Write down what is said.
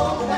Oh,